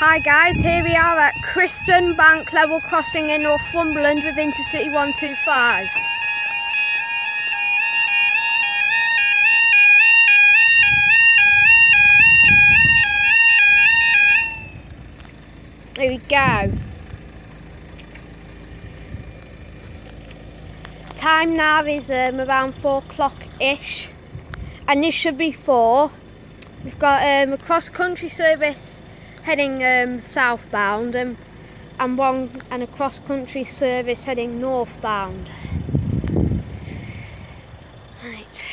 Hi guys, here we are at Christon Bank level crossing in Northumberland with Intercity 125. Here we go. Time now is um, around 4 o'clock-ish and this should be 4. We've got um, a cross-country service heading um, southbound and, and one and a cross-country service heading northbound. Right.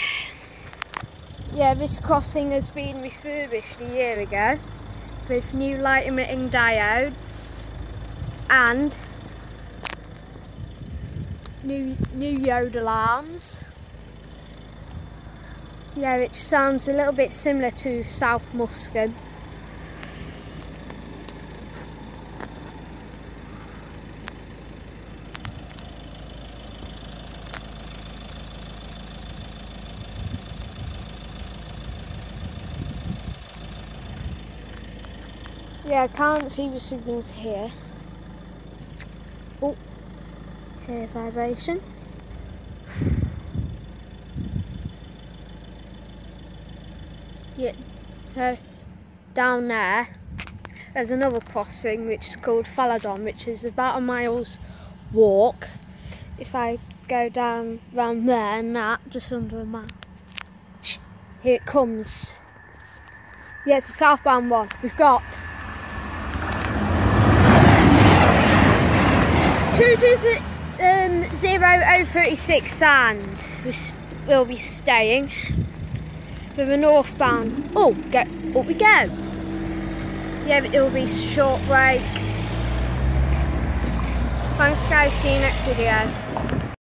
Yeah, this crossing has been refurbished a year ago with new light emitting diodes and new new yodel alarms. Yeah, which sounds a little bit similar to South Muskham. Yeah, I can't see the signals here. Oh, hear vibration. Yeah, so down there, there's another crossing which is called Fallodon, which is about a mile's walk. If I go down round there and that, just under a mile. Here it comes. Yeah, it's a southbound one. We've got Two to um, sand. We'll be staying with a northbound. Oh, go up we go. Yeah, but it'll be short break. Thanks guys, see you next video.